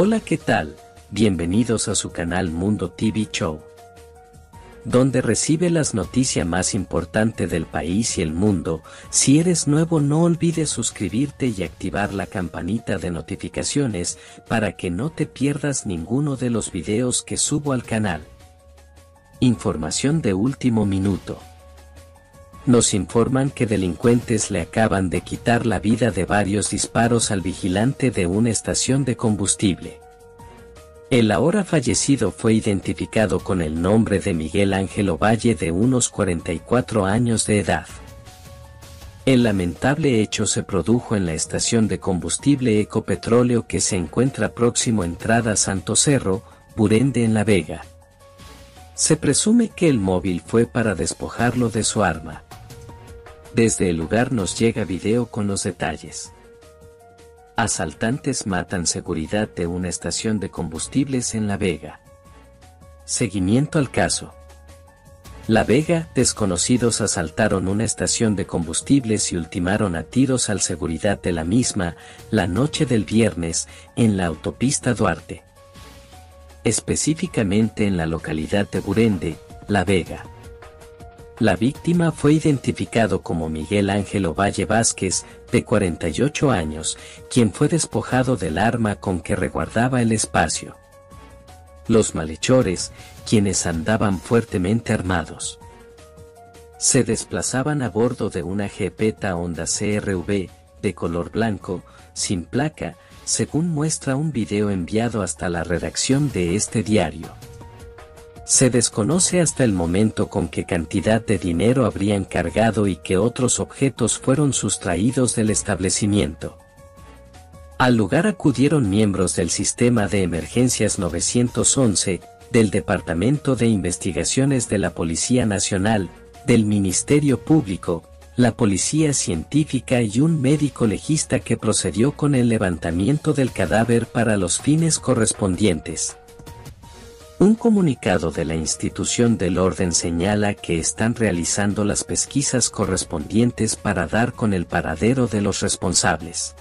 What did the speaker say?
Hola ¿qué tal? Bienvenidos a su canal Mundo TV Show. Donde recibe las noticias más importantes del país y el mundo, si eres nuevo no olvides suscribirte y activar la campanita de notificaciones para que no te pierdas ninguno de los videos que subo al canal. Información de último minuto nos informan que delincuentes le acaban de quitar la vida de varios disparos al vigilante de una estación de combustible. El ahora fallecido fue identificado con el nombre de Miguel Ángel Valle de unos 44 años de edad. El lamentable hecho se produjo en la estación de combustible Ecopetróleo que se encuentra próximo a entrada Santo Cerro, Burende en La Vega. Se presume que el móvil fue para despojarlo de su arma. Desde el lugar nos llega video con los detalles. Asaltantes matan seguridad de una estación de combustibles en La Vega. Seguimiento al caso. La Vega, desconocidos asaltaron una estación de combustibles y ultimaron a tiros al seguridad de la misma, la noche del viernes, en la autopista Duarte. Específicamente en la localidad de Burende, La Vega. La víctima fue identificado como Miguel Ángel Ovalle Vázquez, de 48 años, quien fue despojado del arma con que reguardaba el espacio. Los malhechores, quienes andaban fuertemente armados, se desplazaban a bordo de una Jepeta Honda CRV, de color blanco, sin placa, según muestra un video enviado hasta la redacción de este diario. Se desconoce hasta el momento con qué cantidad de dinero habrían cargado y qué otros objetos fueron sustraídos del establecimiento. Al lugar acudieron miembros del Sistema de Emergencias 911, del Departamento de Investigaciones de la Policía Nacional, del Ministerio Público, la Policía Científica y un médico legista que procedió con el levantamiento del cadáver para los fines correspondientes. Un comunicado de la institución del orden señala que están realizando las pesquisas correspondientes para dar con el paradero de los responsables.